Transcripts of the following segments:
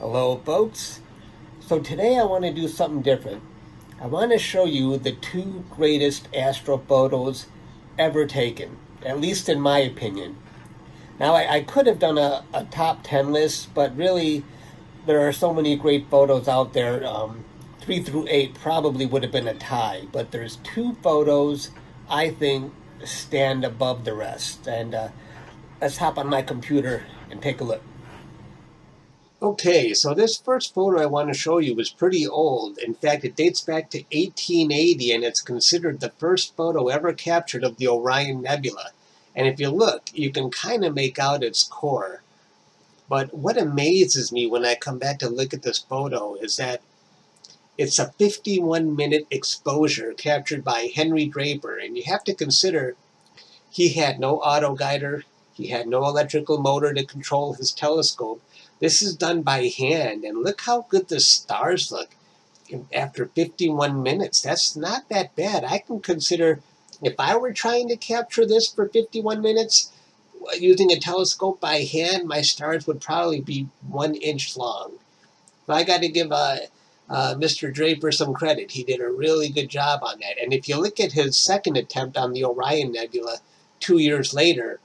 Hello folks. So today I want to do something different. I want to show you the two greatest astrophotos ever taken, at least in my opinion. Now I, I could have done a, a, top 10 list, but really there are so many great photos out there. Um, 3 through 8 probably would have been a tie, but there's two photos I think stand above the rest. And uh, let's hop on my computer and take a look. Okay, so this first photo I want to show you is pretty old. In fact, it dates back to 1880 and it's considered the first photo ever captured of the Orion Nebula. And if you look, you can kind of make out its core. But what amazes me when I come back to look at this photo is that it's a 51 minute exposure captured by Henry Draper. And you have to consider he had no auto guider, he had no electrical motor to control his telescope. This is done by hand, and look how good the stars look after 51 minutes. That's not that bad. I can consider, if I were trying to capture this for 51 minutes, using a telescope by hand, my stars would probably be one inch long. But I got to give uh, uh, Mr. Draper some credit. He did a really good job on that. And if you look at his second attempt on the Orion Nebula two years later,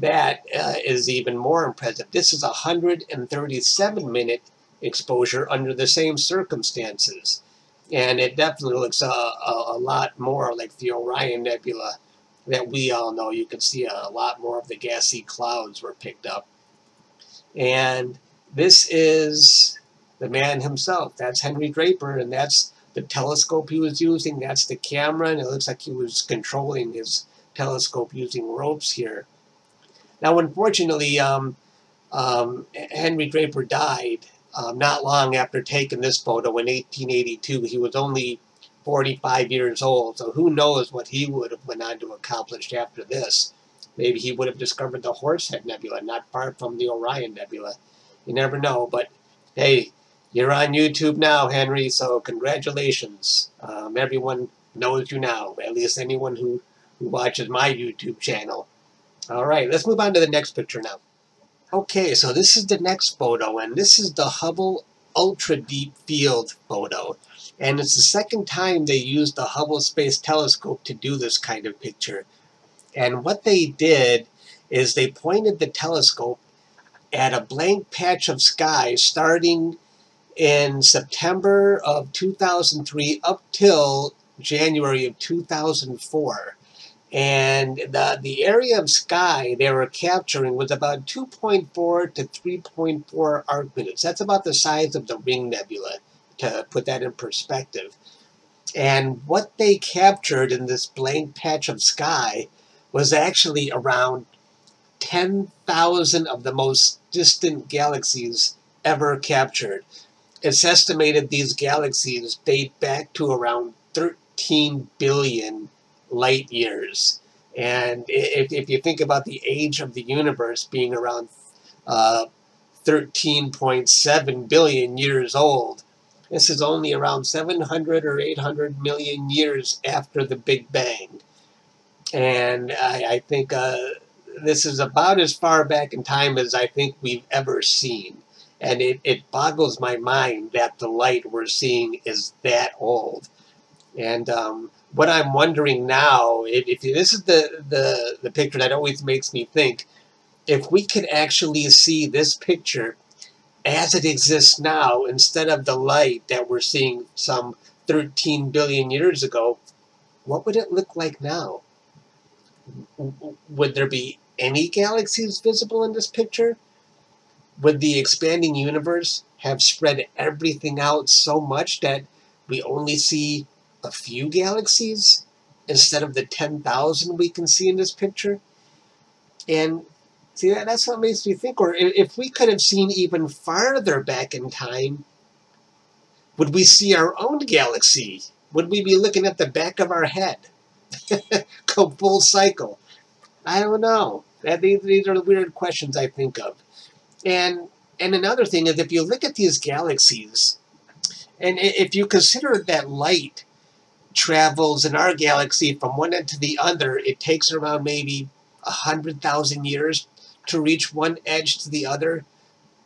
that uh, is even more impressive. This is a 137 minute exposure under the same circumstances. And it definitely looks a, a, a, lot more like the Orion Nebula that we all know. You can see a, a lot more of the gassy clouds were picked up. And this is the man himself. That's Henry Draper, and that's the telescope he was using. That's the camera, and it looks like he was controlling his telescope using ropes here. Now, unfortunately, um, um, Henry Draper died um, not long after taking this photo in 1882. He was only 45 years old, so who knows what he would have went on to accomplish after this. Maybe he would have discovered the Horsehead Nebula, not far from the Orion Nebula. You never know, but hey, you're on YouTube now, Henry, so congratulations. Um, everyone knows you now, at least anyone who, who watches my YouTube channel. All right, let's move on to the next picture now. Okay, so this is the next photo, and this is the Hubble Ultra Deep Field photo. And it's the second time they used the Hubble Space Telescope to do this kind of picture. And what they did is they pointed the telescope at a blank patch of sky starting in September of 2003 up till January of 2004. And the, the area of sky they were capturing was about 2.4 to 3.4 arc minutes. That's about the size of the Ring Nebula, to put that in perspective. And what they captured in this blank patch of sky was actually around 10,000 of the most distant galaxies ever captured. It's estimated these galaxies date back to around 13 billion light years. And if, if you think about the age of the universe being around uh, 13.7 billion years old, this is only around 700 or 800 million years after the Big Bang. And I, I think uh, this is about as far back in time as I think we've ever seen. And it, it boggles my mind that the light we're seeing is that old. And um, what I'm wondering now, if, if, this is the, the, the picture that always makes me think, if we could actually see this picture as it exists now, instead of the light that we're seeing some 13 billion years ago, what would it look like now? Would there be any galaxies visible in this picture? Would the expanding universe have spread everything out so much that we only see a few galaxies instead of the 10,000 we can see in this picture. And see, that, that's what makes me think, or if we could have seen even farther back in time, would we see our own galaxy? Would we be looking at the back of our head? Go full cycle. I don't know. These, these are the weird questions I think of. And and another thing is if you look at these galaxies, and if you consider that light travels in our galaxy from one end to the other, it takes around maybe a hundred thousand years to reach one edge to the other.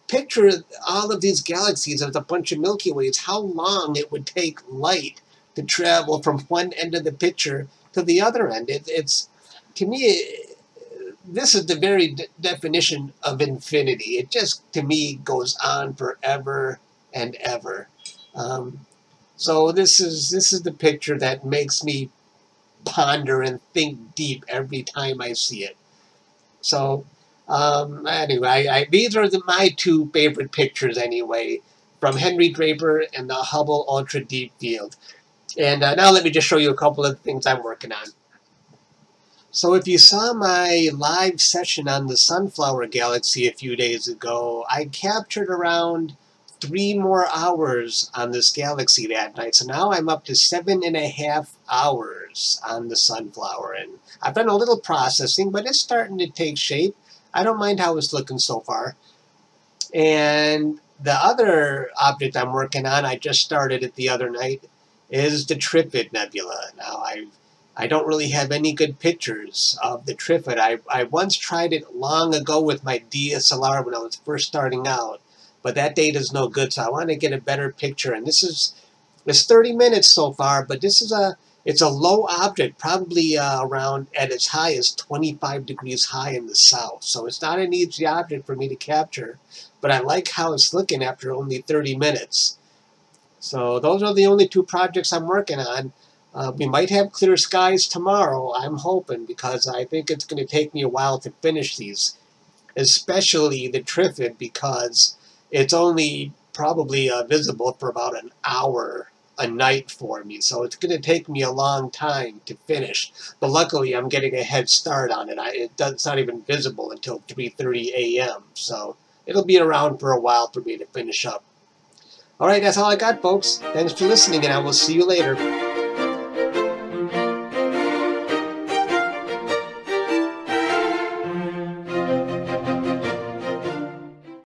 picture all of these galaxies as a bunch of Milky Ways, how long it would take light to travel from one end of the picture to the other end. It, it's, to me, this is the very de definition of infinity. It just, to me, goes on forever and ever. Um, so this is this is the picture that makes me ponder and think deep every time I see it. So um, anyway, I, these are the, my two favorite pictures anyway, from Henry Draper and the Hubble Ultra Deep Field. And uh, now let me just show you a couple of things I'm working on. So if you saw my live session on the Sunflower Galaxy a few days ago, I captured around three more hours on this galaxy that night. So now I'm up to seven and a half hours on the Sunflower. And I've done a little processing, but it's starting to take shape. I don't mind how it's looking so far. And the other object I'm working on, I just started it the other night, is the Trifid Nebula. Now, I've I don't really have any good pictures of the Trifid. I, I once tried it long ago with my DSLR when I was first starting out, but that data is no good, so I want to get a better picture. And this is, it's 30 minutes so far, but this is a, it's a low object, probably uh, around at its highest 25 degrees high in the south. So it's not an easy object for me to capture, but I like how it's looking after only 30 minutes. So those are the only two projects I'm working on. Uh, we might have clear skies tomorrow, I'm hoping, because I think it's going to take me a while to finish these, especially the Trifid, because it's only probably uh, visible for about an hour a night for me, so it's going to take me a long time to finish. But luckily, I'm getting a head start on it. I, it does, it's not even visible until 3.30 a.m., so it'll be around for a while for me to finish up. Alright, that's all I got, folks. Thanks for listening, and I will see you later.